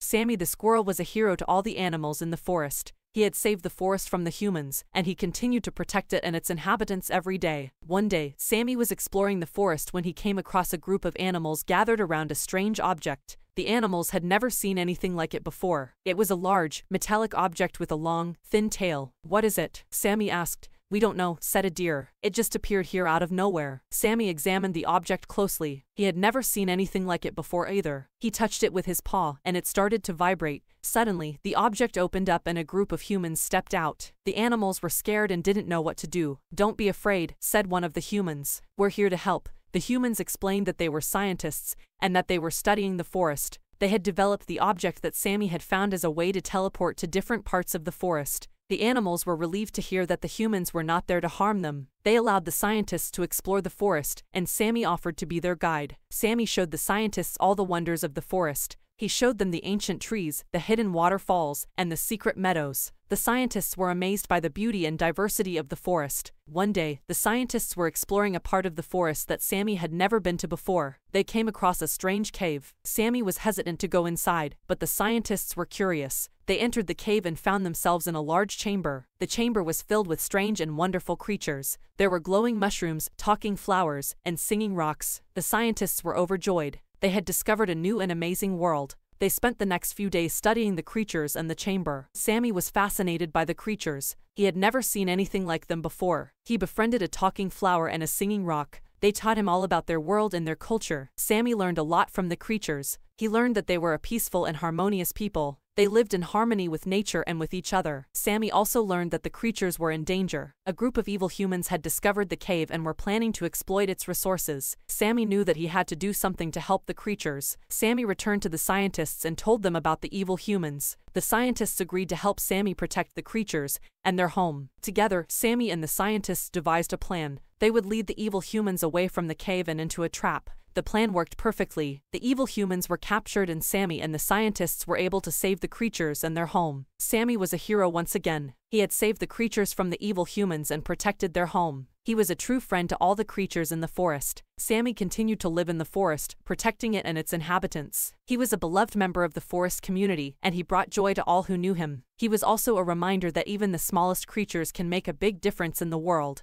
Sammy the squirrel was a hero to all the animals in the forest. He had saved the forest from the humans, and he continued to protect it and its inhabitants every day. One day, Sammy was exploring the forest when he came across a group of animals gathered around a strange object. The animals had never seen anything like it before. It was a large, metallic object with a long, thin tail. What is it? Sammy asked. We don't know, said a deer. It just appeared here out of nowhere. Sammy examined the object closely. He had never seen anything like it before either. He touched it with his paw, and it started to vibrate. Suddenly, the object opened up and a group of humans stepped out. The animals were scared and didn't know what to do. Don't be afraid, said one of the humans. We're here to help. The humans explained that they were scientists, and that they were studying the forest. They had developed the object that Sammy had found as a way to teleport to different parts of the forest. The animals were relieved to hear that the humans were not there to harm them. They allowed the scientists to explore the forest, and Sammy offered to be their guide. Sammy showed the scientists all the wonders of the forest. He showed them the ancient trees, the hidden waterfalls, and the secret meadows. The scientists were amazed by the beauty and diversity of the forest. One day, the scientists were exploring a part of the forest that Sammy had never been to before. They came across a strange cave. Sammy was hesitant to go inside, but the scientists were curious. They entered the cave and found themselves in a large chamber. The chamber was filled with strange and wonderful creatures. There were glowing mushrooms, talking flowers, and singing rocks. The scientists were overjoyed. They had discovered a new and amazing world. They spent the next few days studying the creatures and the chamber. Sammy was fascinated by the creatures. He had never seen anything like them before. He befriended a talking flower and a singing rock. They taught him all about their world and their culture. Sammy learned a lot from the creatures. He learned that they were a peaceful and harmonious people. They lived in harmony with nature and with each other. Sammy also learned that the creatures were in danger. A group of evil humans had discovered the cave and were planning to exploit its resources. Sammy knew that he had to do something to help the creatures. Sammy returned to the scientists and told them about the evil humans. The scientists agreed to help Sammy protect the creatures and their home. Together, Sammy and the scientists devised a plan. They would lead the evil humans away from the cave and into a trap. The plan worked perfectly. The evil humans were captured and Sammy and the scientists were able to save the creatures and their home. Sammy was a hero once again. He had saved the creatures from the evil humans and protected their home. He was a true friend to all the creatures in the forest. Sammy continued to live in the forest, protecting it and its inhabitants. He was a beloved member of the forest community, and he brought joy to all who knew him. He was also a reminder that even the smallest creatures can make a big difference in the world.